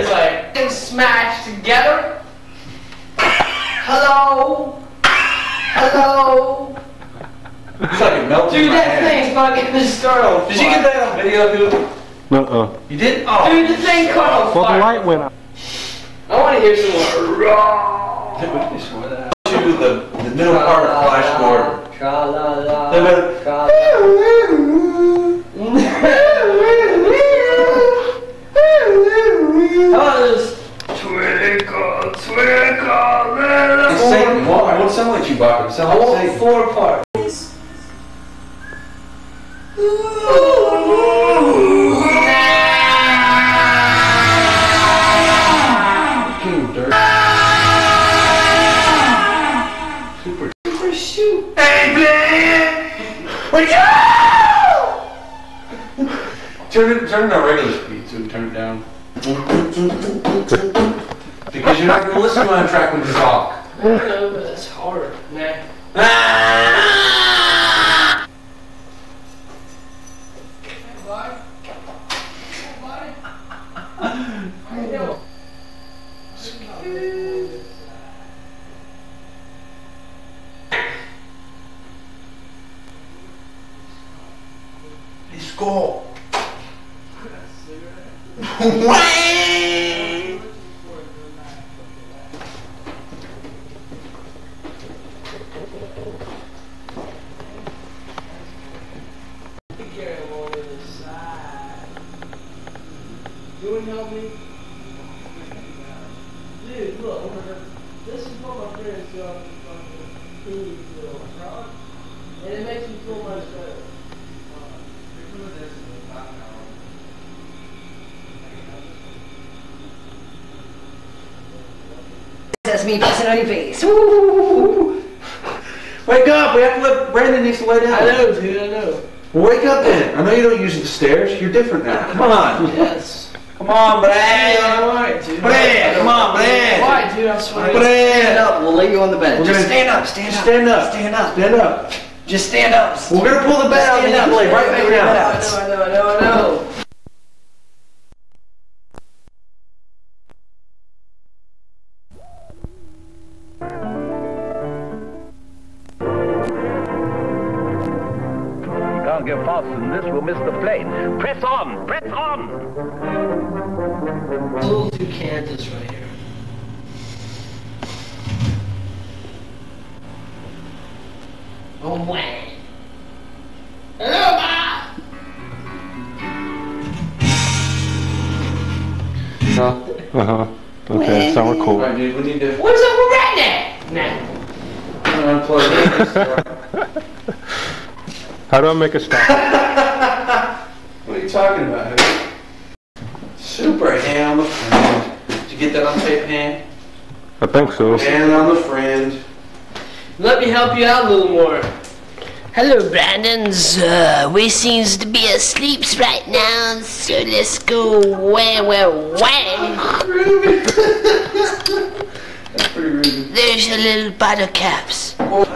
is like and smash together. Hello, hello. It's like melting. Dude, that thing, fucking destroyed. Did you get that on video, dude? No. uh You did? Oh. Dude, the thing caught on fire. Well, the light went out. I want to hear some more raw. Dude, we can swear that. To the, the middle part of Flash Gordon. Tra. Tra la la. This? Twinkle, twinkle, little It's Satan. What, what sound like Chewbacca? It I sound like want Satan. four parts. King Dirt. Super. For shoot. Turn it, turn it on regular speed so turn it down. Because you're not gonna listen to my track when you talk. I know, but that's hard. Nah. Let's go. You would help me? Dude, look. This is what my parents got me? And it makes me feel much better. That's me pissing on your face. Woo! Wake up! We have to let Brandon needs to lay down. I know, dude, I know. Wake up then. I know you don't use the stairs. You're different now. Come on. Yes. Come on, Hey, Brandon. alright, dude. Brad, come on, Brad. Why, dude? I'm sweating. Stand Brandon. up. We'll lay you on the bed. We're Just gonna- stand up. Stand up. Stand up. Stand up. Stand up. Just stand up. We're gonna pull the bed out and Stand up. lay right back Stand down. up. I know, I know, I know, I know. Can't go faster than this, we'll miss the plane. Press on! Press on! Little two Kansas right here. Oh, wow. Hello, Bob. Uh-huh. Okay, sour cool. Alright, dude, we need to What's up with Redneck? Nah. unplug this. How do I make a stop? What are you talking about, Hoodie? Super hand on the friend. Did you get that on tape, hand? I think so. Hand on the friend. Let me help you out a little more. Hello, Brandon's. Uh, we seems to be asleep right now, so let's go wham, wham, wham. That's pretty rude. There's your little bottle caps. Oh,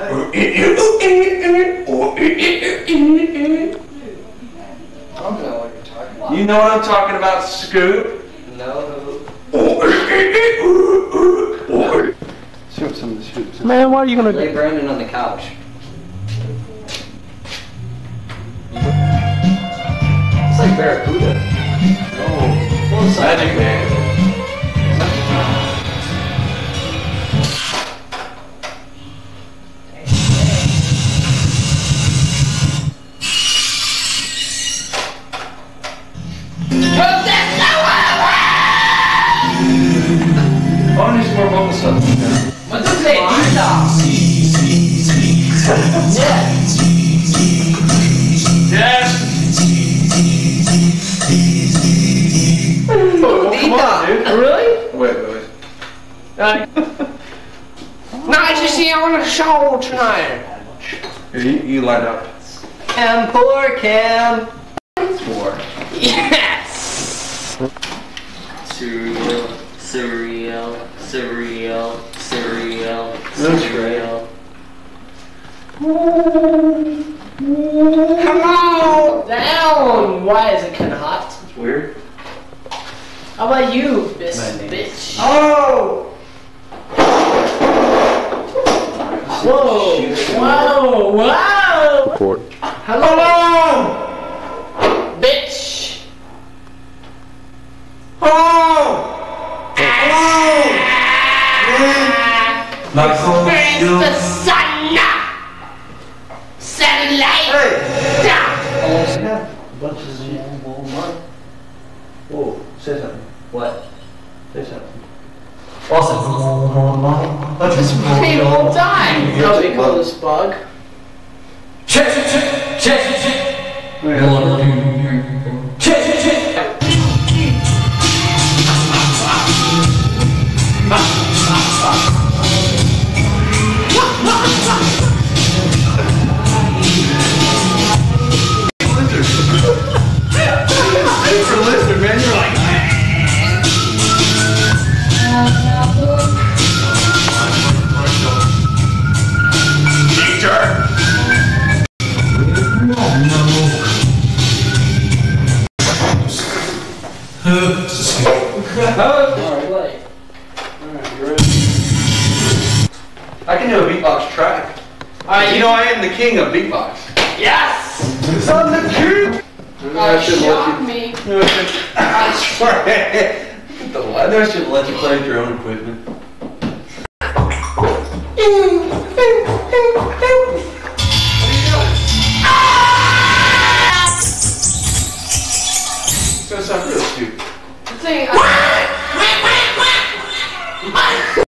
You know what I'm talking about, Scoop? No. Show some of the shoots. Man, why are you gonna Lay Brandon on the couch. It's like Barracuda. Oh, Magic his name? Yes! Oh, come on, dude. Really? Wait, wait. Uh, nice to see you on the show tonight. You, you light up. Cam, poor Cam. Yes. Cereal, cereal, cereal, That's cereal. Hello. Down. Why is it kind of hot? It's weird. How about you, bis- bitch? Oh! Whoa! Whoa! Wow! Report. Hello! Bitch! Michael, Where's you. the sun? Satellite! Bunches of. Whoa, oh, say something. What? Say something. This pretty whole time! How we call this bug? For Alright. Alright, you ready? I can do a beatbox track. Alright, You know I am the king of beatbox. Yes! I'm the king! I should Shock let me. you. No, I should- Sorry. Look at the light. I should let you play with your own equipment.